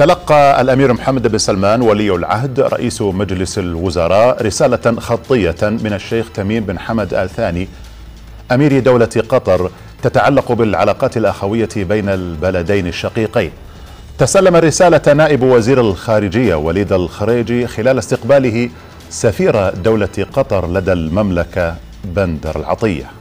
تلقى الأمير محمد بن سلمان ولي العهد رئيس مجلس الوزراء رسالة خطية من الشيخ تميم بن حمد آل ثاني أمير دولة قطر تتعلق بالعلاقات الأخوية بين البلدين الشقيقين. تسلم الرساله نائب وزير الخارجية وليد الخريجي خلال استقباله سفير دولة قطر لدى المملكة بندر العطية.